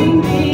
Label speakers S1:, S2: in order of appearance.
S1: you.